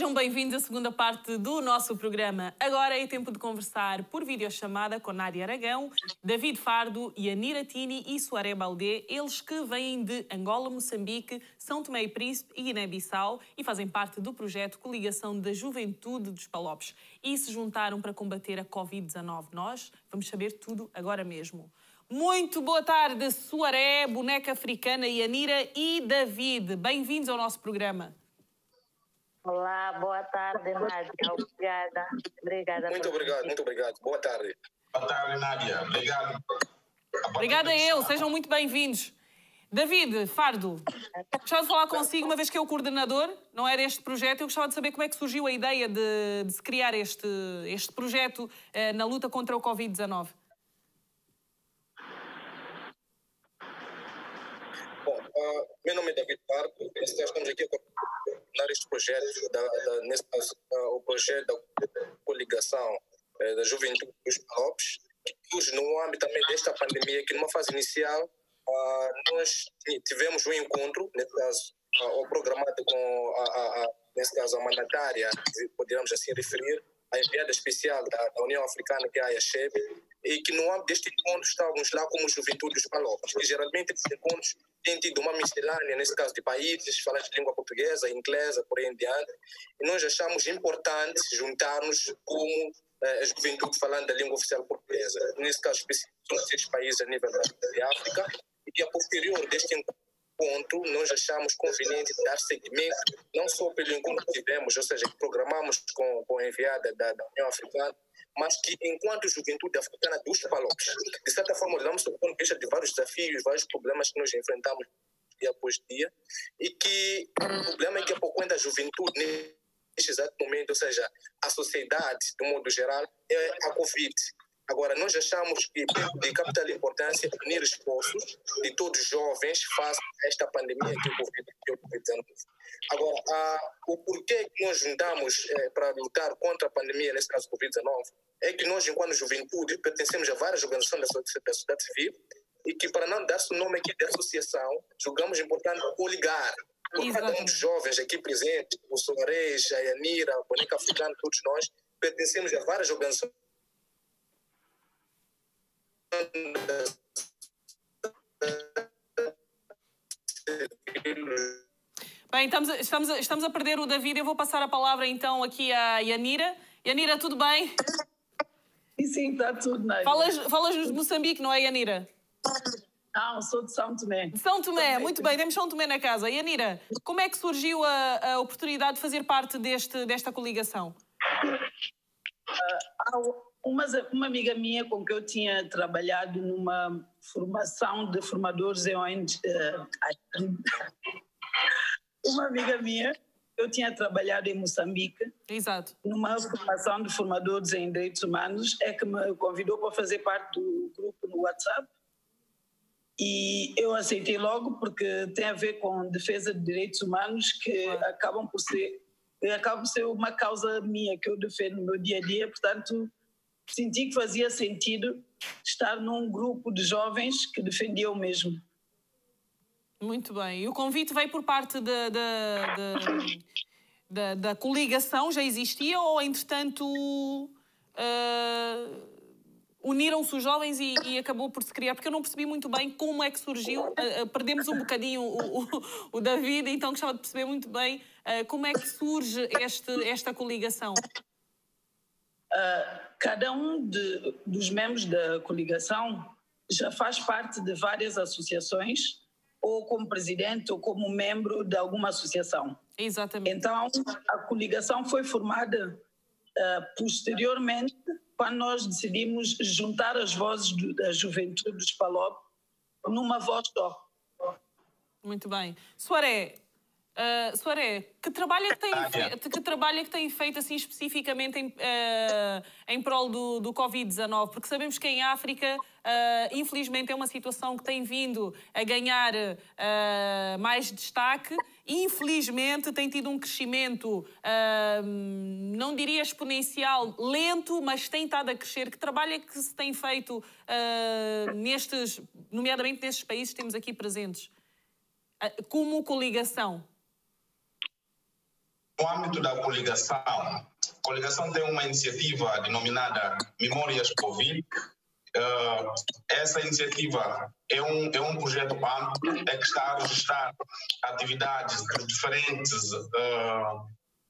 Sejam bem-vindos à segunda parte do nosso programa. Agora é tempo de conversar por videochamada com Nádia Aragão, David Fardo, Yanira Tini e Soaré Baldé, eles que vêm de Angola, Moçambique, São Tomé e Príncipe e Guiné-Bissau e fazem parte do projeto Coligação da Juventude dos Palopes e se juntaram para combater a Covid-19. Nós vamos saber tudo agora mesmo. Muito boa tarde, Soaré, Boneca Africana, Yanira e David. Bem-vindos ao nosso programa. Olá, boa tarde, Nádia. Obrigada. Obrigada. Muito obrigado, muito obrigado. Boa tarde. Boa tarde, Nádia. Obrigado. Obrigada a eu, sejam muito bem-vindos. David, Fardo, gostava de falar consigo, uma vez que é o coordenador, não é deste projeto, eu gostava de saber como é que surgiu a ideia de, de se criar este, este projeto eh, na luta contra o Covid-19. Bom, uh, meu nome é David nós estamos aqui a este projeto, da, da, nesse uh, o projeto da coligação uh, da juventude dos Palopes, que no âmbito também desta pandemia, que numa fase inicial nós tivemos um encontro, nesse caso, uh, programado com, a, a, a, nesse caso, a mandatária, poderíamos assim referir, a enviada especial da, da União Africana, que é a AIACHEB, e que no âmbito deste encontro estávamos lá como Juventude dos Palopes, que geralmente esses encontros têm tido uma miscelânea, nesse caso de países falantes de língua portuguesa, inglesa, por aí em diante, e nós achamos importante juntarmos como eh, a juventude falando da língua oficial portuguesa, nesse caso específico, são seis países a nível da, África, e que a posterior deste encontro nós achamos conveniente dar seguimento, não só pelo encontro que tivemos, ou seja, que programamos com, com a enviada da, da União Africana, mas que enquanto juventude africana dos Palopes, de certa forma, olhamos do ponto de vários desafios, vários problemas que nós enfrentamos dia após dia, e que o problema é que a pouco da juventude neste exato momento, ou seja, a sociedade, do modo geral, é a Covid. Agora, nós achamos que de capital importância unir esforços de todos os jovens face a esta pandemia que é o Covid-19. Agora, a, o porquê que nós juntamos é, para lutar contra a pandemia, nesse caso Covid-19, é que nós, enquanto juventude, pertencemos a várias organizações da, da sociedade civil e que, para não dar-se o nome aqui de associação, julgamos importante coligar por cada um dos jovens aqui presentes, o Soares, a Yanira, a Bonica Africana, todos nós, pertencemos a várias organizações Bem, estamos, estamos, estamos a perder o David. Eu vou passar a palavra então aqui à Yanira. Yanira, tudo bem? Sim, sim, está tudo bem. Falas, falas de Moçambique, não é, Yanira? Não, sou de São Tomé. De São Tomé, muito bem, temos São Tomé na casa. Yanira, como é que surgiu a, a oportunidade de fazer parte deste, desta coligação? Uh, uma, uma amiga minha com que eu tinha trabalhado numa formação de formadores em ONG. Uh, uma amiga minha, eu tinha trabalhado em Moçambique. Exato. Numa formação de formadores em direitos humanos, é que me convidou para fazer parte do grupo no WhatsApp. E eu aceitei logo porque tem a ver com defesa de direitos humanos que acabam por ser acaba por ser uma causa minha que eu defendo no meu dia a dia, portanto senti que fazia sentido estar num grupo de jovens que defendiam o mesmo. Muito bem. E o convite veio por parte da, da, da, da coligação, já existia ou, entretanto, uh, uniram-se os jovens e, e, acabou por se criar? Porque eu não percebi muito bem como é que surgiu. Uh, uh, perdemos um bocadinho o, o, o David, então gostava de perceber muito bem como é que surge este, esta coligação. Uh, cada um de, dos membros da coligação já faz parte de várias associações, ou como presidente ou como membro de alguma associação. Exatamente. Então, a coligação foi formada uh, posteriormente, quando nós decidimos juntar as vozes do, da juventude dos Palop numa voz só. Muito bem. Soaré, Uh, Soaré, que trabalho é que tem, ah, feito, que trabalho é que tem feito assim especificamente em, uh, em prol do, do Covid-19? Porque sabemos que em África, uh, infelizmente, é uma situação que tem vindo a ganhar uh, mais destaque. Infelizmente, tem tido um crescimento, não diria exponencial, lento, mas tem estado a crescer. Que trabalho é que se tem feito nestes, nomeadamente nestes países que temos aqui presentes? como coligação? No âmbito da coligação, a coligação tem uma iniciativa denominada Memórias Covid. Uh, essa iniciativa é um, é um projeto amplo é que está a registrar atividades dos diferentes, uh,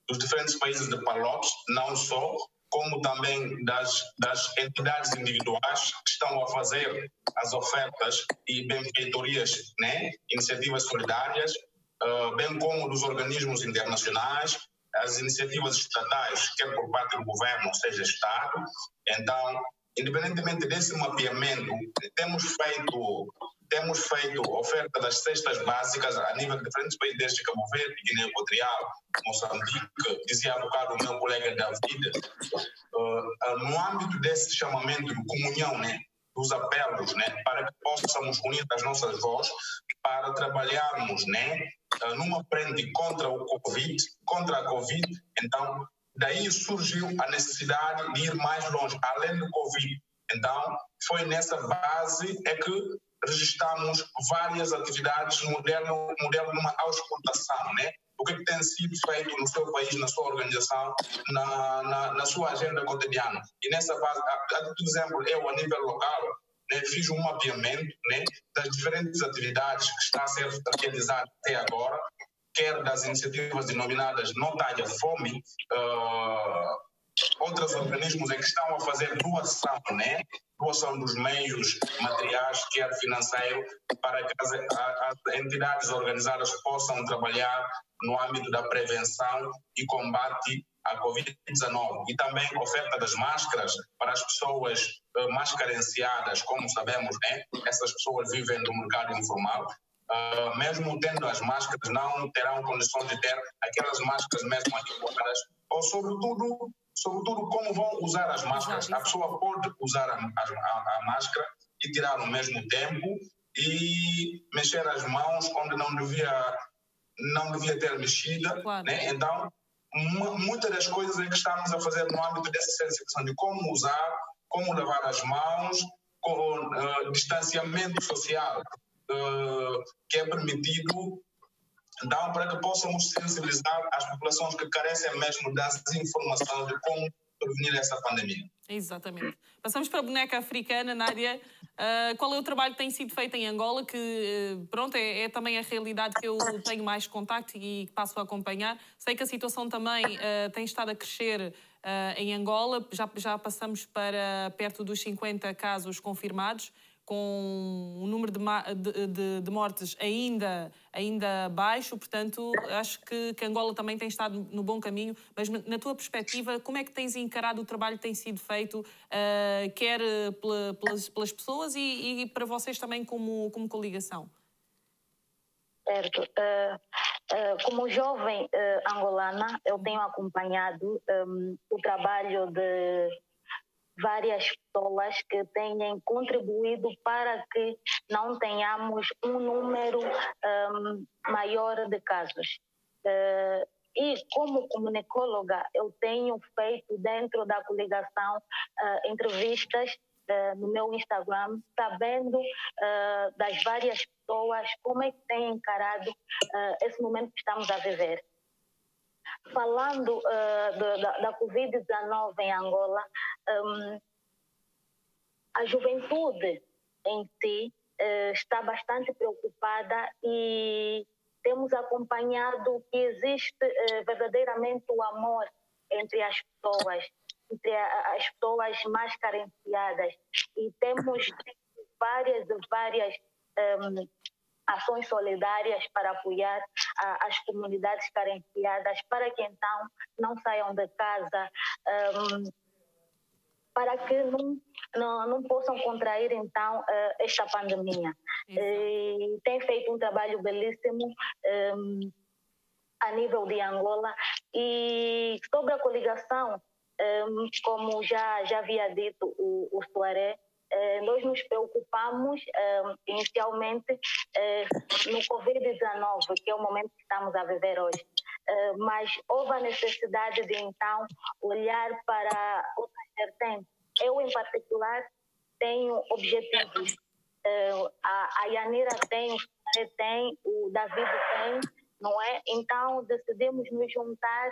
dos diferentes países de Palopes, não só, como também das, das entidades individuais que estão a fazer as ofertas e benfeitorias, né? iniciativas solidárias, bem como dos organismos internacionais, as iniciativas estatais, quer por parte do governo, seja Estado. Então, independentemente desse mapeamento, temos feito temos feito oferta das cestas básicas a nível de diferentes países, desde Cabo Verde, Guiné Equatorial, Moçambique, dizia há bocado o meu colega David, uh, no âmbito desse chamamento de comunhão, né, dos apelos, né, para que possamos unir as nossas vozes para trabalharmos, né, uh, numa frente contra o Covid, contra a Covid, então daí surgiu a necessidade de ir mais longe, além do Covid. Então, foi nessa base é que registramos várias atividades modelo, modelo de uma auscultação, né? O que, é que tem sido feito no seu país, na sua organização, na, na, na sua agenda cotidiana. E nessa base, por exemplo, eu a nível local, né, fiz um mapeamento né, das diferentes atividades que está a ser realizadas até agora, quer das iniciativas denominadas Não Fome, uh, outros organismos é que estão a fazer doação, né? doação dos meios materiais, quer financeiro, para que as, as entidades organizadas possam trabalhar no âmbito da prevenção e combate à Covid-19 e também oferta das máscaras para as pessoas uh, mais carenciadas, como sabemos, né? essas pessoas vivem no mercado informal. Uh, mesmo tendo as máscaras, não terão condições de ter aquelas máscaras mesmo adequadas, ou sobretudo sobretudo como vão usar as máscaras. A pessoa pode usar a, a, a máscara e tirar ao mesmo tempo e mexer as mãos onde não devia não devia ter mexido, claro. né? Então, muitas das coisas é que estamos a fazer no âmbito dessa sensibilização de como usar, como lavar as mãos, com uh, distanciamento social uh, que é permitido então, para que possamos sensibilizar as populações que carecem mesmo das informações de como prevenir essa pandemia. Exatamente. Passamos para a boneca africana, Nádia. Uh, qual é o trabalho que tem sido feito em Angola, que uh, pronto, é, é, também a realidade que eu tenho mais contacto e passo a acompanhar. Sei que a situação também uh, tem estado a crescer em Angola, já, já passamos para perto dos 50 casos confirmados com um número de, de, de, mortes ainda, ainda baixo, portanto, acho que, que, Angola também tem estado no bom caminho. Mas, na tua perspectiva, como é que tens encarado o trabalho que tem sido feito, uh, quer pela, pelas, pelas, pessoas e, e, para vocês também como, como coligação? Certo. Uh, uh, como jovem angolana, eu tenho acompanhado um, o trabalho de várias pessoas que tenham contribuído para que não tenhamos um número um, maior de casos. Uh, e como comunicóloga, eu tenho feito dentro da coligação uh, entrevistas uh, no meu Instagram, sabendo das várias pessoas como é que têm encarado esse momento que estamos a viver falando uh, do, da, da Covid-19 em Angola, um, a juventude em si uh, está bastante preocupada e temos acompanhado que existe uh, verdadeiramente o amor entre as pessoas, entre a, as pessoas mais carenciadas. E temos várias várias um, ações solidárias para apoiar a, as comunidades carenciadas, para que então não saiam de casa, um, para que não, não, não, possam contrair então uh, esta pandemia. E tem feito um trabalho belíssimo. Um, a nível de Angola e sobre a coligação, um, como já já havia dito o, o Soaré, eh, nós nos preocupamos eh, inicialmente eh, no Covid-19, que é o momento que estamos a viver hoje. mas houve a necessidade de, então, olhar para outras vertentes. Eu, em particular, tenho objetivos. a, a Yanira tem, o tem, o David tem, não é? Então decidimos nos juntar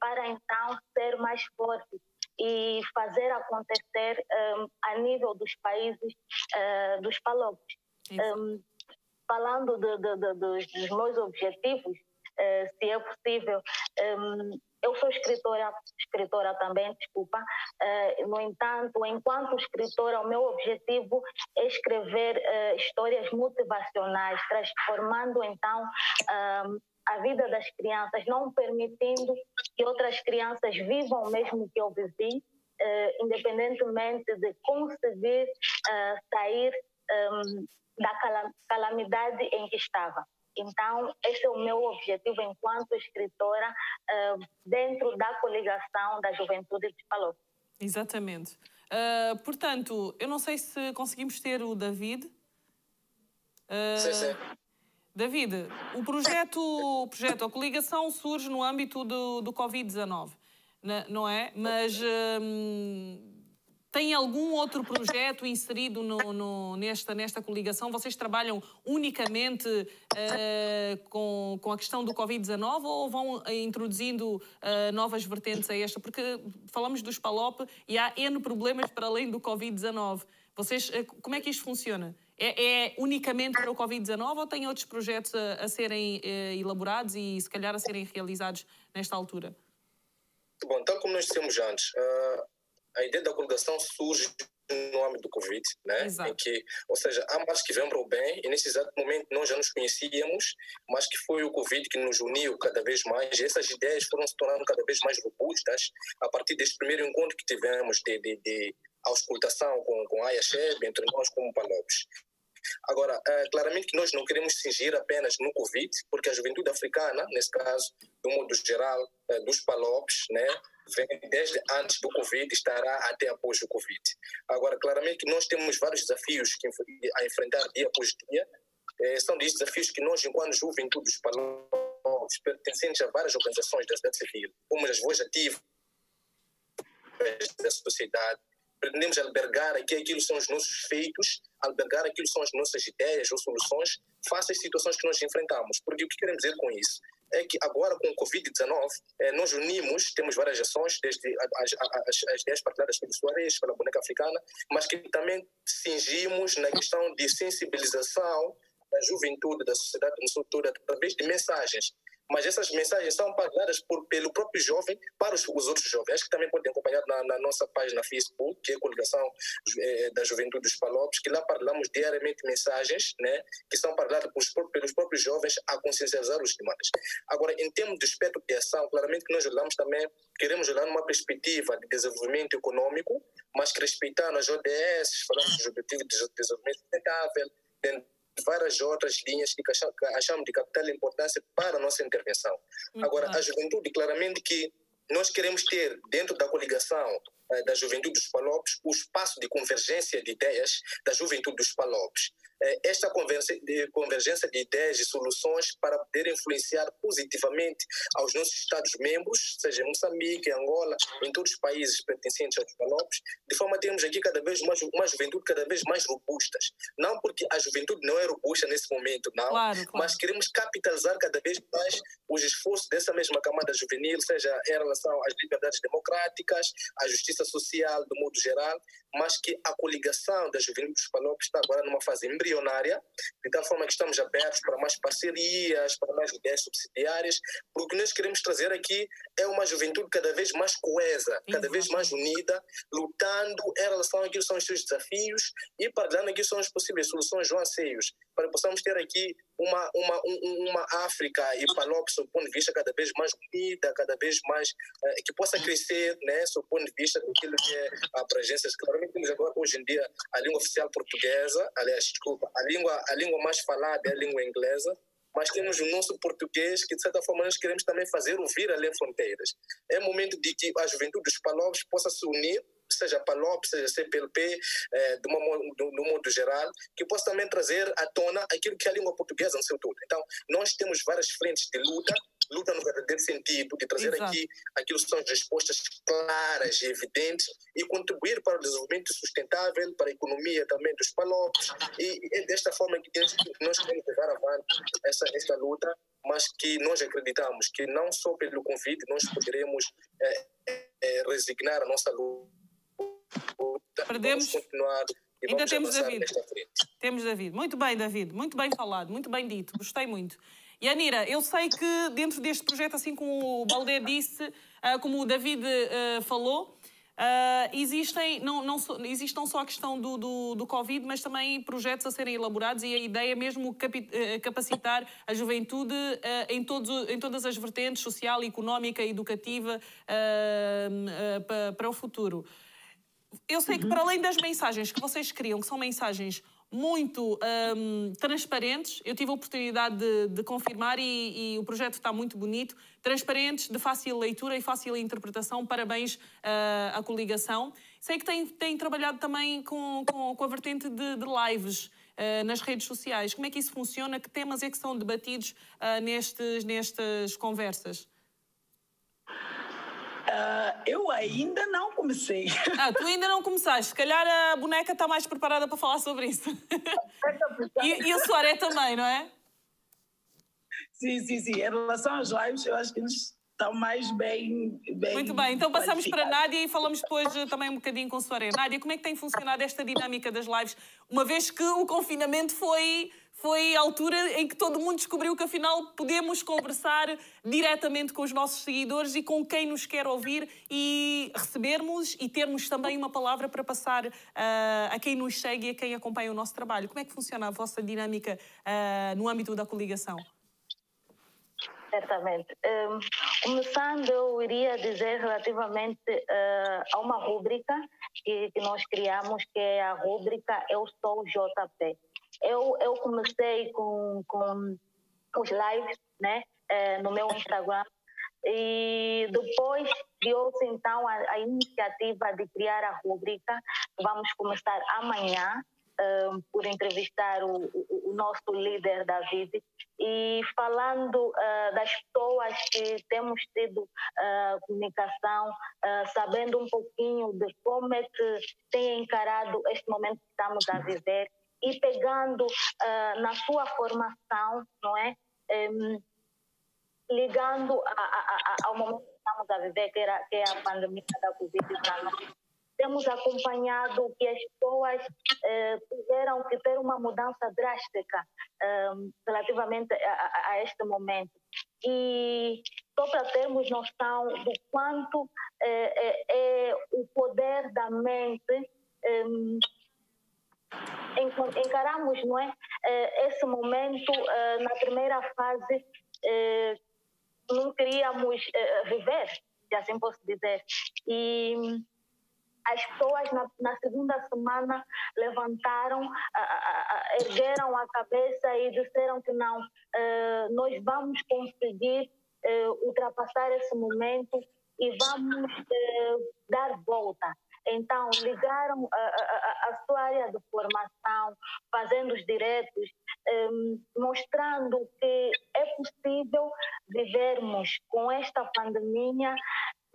para então ser mais fortes e fazer acontecer um, a nível dos países uh, dos palopes. Um, falando de, de, de, dos, dos meus objetivos, uh, se é possível, um, eu sou escritora, escritora também, desculpa. Uh, no entanto, enquanto escritora, o meu objetivo é escrever uh, histórias motivacionais, transformando então uh, a vida das crianças, não permitindo que outras crianças vivam o mesmo que eu vivi, independentemente de conseguir sair um, da calamidade em que estava. Então, esse é o meu objetivo enquanto escritora uh, dentro da coligação da juventude de Palop. Exatamente. Uh, portanto, eu não sei se conseguimos ter o David. Uh, sim, sim. David, o projeto, o projeto, a coligação surge no âmbito do, do Covid-19, não é? Mas tem algum outro projeto inserido no, no, nesta, nesta coligação? Vocês trabalham unicamente uh, com, com a questão do Covid-19 ou vão introduzindo uh, novas vertentes a esta? Porque falamos dos PALOP e há N problemas para além do Covid-19. Vocês, uh, como é que isto funciona? É, é, unicamente para o Covid-19 ou tem outros projetos a, a serem elaborados e se calhar a serem realizados nesta altura? Bom, tal como nós dissemos antes, a ideia da coligação surge no âmbito do Covid, né? Exato. Em que, ou seja, há males que vêm para o bem e nesse exato momento nós já nos conhecíamos, mas que foi o Covid que nos uniu cada vez mais. E essas ideias foram se tornando cada vez mais robustas a partir deste primeiro encontro que tivemos de, de, de auscultação com, com a Ayasheb, entre nós como Palopes. Agora, é, claramente que nós não queremos cingir apenas no Covid, porque a juventude africana, nesse caso, do modo geral, é, dos Palopes, né, vem desde antes do Covid estará até após o Covid. Agora, claramente que nós temos vários desafios que, a enfrentar dia após dia. Eh, são desafios que nós, enquanto juventude dos Palopes, pertencentes a várias organizações da sociedade civil, como as vozes ativas da sociedade, pretendemos albergar aqui aquilo que são os nossos feitos, albergar aquilo que são as nossas ideias ou soluções face às situações que nós enfrentamos. Porque o que queremos dizer com isso? É que agora com o Covid-19, eh, nós unimos, temos várias ações, desde as, as, as ideias partilhadas pelo Soares, pela boneca africana, mas que também cingimos na questão de sensibilização da juventude, da sociedade no seu todo, através de mensagens mas essas mensagens são partilhadas por, pelo próprio jovem para os, os, outros jovens. Acho que também podem acompanhar na, na nossa página Facebook, que é a Coligação eh, da Juventude dos Palopes, que lá partilhamos diariamente mensagens né, que são partilhadas por, pelos próprios jovens a consciencializar os demais. Agora, em termos de aspecto de ação, claramente que nós olhamos também, queremos olhar numa perspectiva de desenvolvimento econômico, mas que respeitando as ODS, falamos dos objetivos de desenvolvimento sustentável, várias outras linhas que achamos de capital importância para a nossa intervenção. Muito Agora, bom. a juventude, claramente que nós queremos ter dentro da coligação da juventude dos Palopes o espaço de convergência de ideias da juventude dos Palopes. Eh, esta convergência de ideias e soluções para poder influenciar positivamente aos nossos Estados-membros, seja em Moçambique, Angola, em todos os países pertencentes aos Palopes, de forma a termos aqui cada vez mais uma juventude cada vez mais robustas. Não porque a juventude não é robusta nesse momento, não, claro, claro. mas queremos capitalizar cada vez mais os esforços dessa mesma camada juvenil, seja em relação às liberdades democráticas, à justiça social do modo geral, mas que a coligação da juventude dos Palopes está agora numa fase embrionária, de tal forma que estamos abertos para mais parcerias, para mais ideias subsidiárias, porque o que nós queremos trazer aqui é uma juventude cada vez mais coesa, cada vez mais unida, lutando em relação àquilo que são os seus desafios e partilhando aquilo que são as possíveis soluções ou anseios, para que possamos ter aqui uma, uma, uma África e Palopes, do ponto de vista cada vez mais unida, cada vez mais, eh, que possa crescer, né, do ponto de vista daquilo que é a abrangência. Claramente temos agora, hoje em dia, a língua oficial portuguesa, aliás, desculpa, a língua, a língua mais falada é a língua inglesa, mas temos o nosso português que, de certa forma, nós queremos também fazer ouvir além fronteiras. É momento de que a juventude dos Palopes possa se unir seja PALOP, seja CPLP, eh, de, uma, do modo geral, que possa também trazer à tona aquilo que é a língua portuguesa no seu todo. Então, nós temos várias frentes de luta, luta no verdadeiro sentido, de trazer Exato. aqui aquilo que são respostas claras e evidentes e contribuir para o desenvolvimento sustentável, para a economia também dos palopes. E é desta forma que nós queremos levar avante essa, esta luta mas que nós acreditamos que não só pelo Covid nós poderemos é, é, resignar a nossa luta, Perdemos. vamos continuar e Ainda temos David. Temos David. Muito bem, David. Muito bem falado, muito bem dito. Gostei muito. E Anira, eu sei que dentro deste projeto, assim como o Balder disse, ah, como o David ah, falou, ah, existem, não, não, existe não só a questão do, do, do Covid, mas também projetos a serem elaborados e a ideia é mesmo capacitar a juventude em, todos, em todas as vertentes, social, económica, educativa, pa- para o futuro. Eu sei que para além das mensagens que vocês criam, que são mensagens muito hum, transparentes, eu tive a oportunidade de, de confirmar e, e o projeto está muito bonito, transparentes, de fácil leitura e fácil interpretação. Parabéns ah, à coligação. Sei que tem, tem trabalhado também com, com, com a vertente de, de lives ah, nas redes sociais. Como é que isso funciona? Que temas é que são debatidos ah, nestes, nestas conversas? Ah, eu ainda não comecei. Ah, tu ainda não começaste. Se calhar a boneca está mais preparada para falar sobre isso. e, e o Soaré também, não é? sim, sim, sim. Em relação às lives, eu acho que eles estão mais bem. bem Muito bem, então passamos para a. Nádia e falamos depois eh, também um bocadinho com o Soaré. Nádia, como é que tem funcionado esta dinâmica das lives, uma vez que o confinamento foi, foi a altura em que todo mundo descobriu que afinal podemos conversar diretamente com os nossos seguidores e com quem nos quer ouvir e recebermos e termos também uma palavra para passar ah, a quem nos segue e a quem acompanha o nosso trabalho. Como é que funciona a vossa dinâmica ah, no âmbito da coligação? Certamente. Hum, começando, eu iria dizer relativamente eh, a uma rúbrica que, que nós criamos, que é a rúbrica Eu Sou JP. Eu, eu comecei com, com os lives né, eh, no meu Instagram e depois criou-se então a, a iniciativa de criar a rúbrica. Vamos começar amanhã um, por entrevistar o, o- nosso líder David e falando uh, das pessoas que temos tido uh, comunicação, uh, sabendo um pouquinho de como é que têm encarado este momento que estamos a viver e pegando uh, na sua formação, não é? Em, ligando a- a- a- ao momento que estamos a viver, que, era, que é a pandemia da Covid-19. Temos acompanhado que as pessoas eh, tiveram que ter uma mudança drástica eh, relativamente a, a- este momento. E só para termos noção do quanto eh, é, é o poder da mente encaramos não é, eh, esse momento eh, na primeira fase eh, não queríamos viver, se assim posso dizer. E as pessoas na, na segunda semana levantaram, ergueram a cabeça e disseram que não, nós vamos conseguir ultrapassar esse momento e vamos dar volta. Então, ligaram a, a- a- sua área de formação, fazendo os diretos, eh, mostrando que é possível vivermos com esta pandemia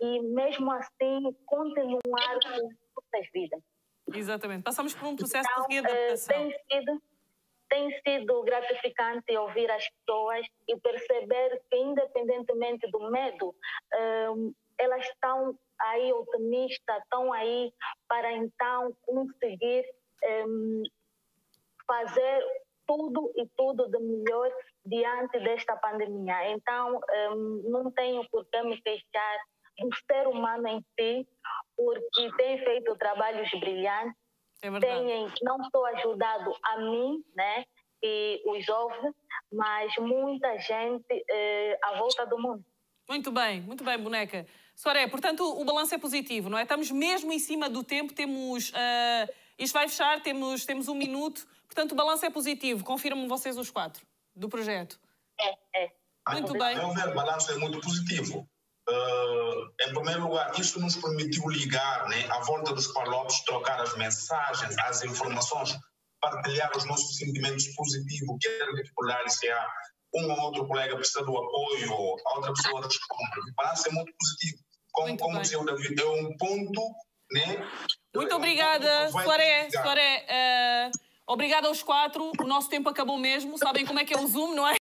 e, mesmo assim, continuar com nossas vidas. Exatamente. Passamos por um processo Então, de eh, readaptação. tem sido tem sido gratificante ouvir as pessoas e perceber que, independentemente do medo, eh, elas estão aí otimistas, estão aí para então conseguir eh, fazer tudo e tudo de melhor diante desta pandemia. Então, eh, não tenho por que me queixar do ser humano em si, porque tem feito trabalhos brilhantes É têm não só ajudado a mim, né, e os ouve, mas muita gente eh, à volta do mundo. Muito bem, muito bem, boneca. Soré, portanto, o balanço é positivo, não é? Estamos mesmo em cima do tempo, temos. ah, isto vai fechar, temos, temos um minuto. Portanto, o balanço é positivo. Confirmam vocês os quatro do projeto. É, é. Muito A bem. meu ver, o balanço é muito positivo. Uh, em primeiro lugar, isso nos permitiu ligar né, à volta dos palopes, trocar as mensagens, as informações, partilhar os nossos sentimentos positivos, quer recordar se há um ou outro colega precisa do apoio, a outra pessoa responde. O balanço é muito positivo. Como, Muito como dizia o David, é um ponto. Né, Muito é um obrigada, ligar. Soré, ah, obrigada aos quatro. O nosso tempo acabou mesmo. Sabem como é que é o Zoom, não é?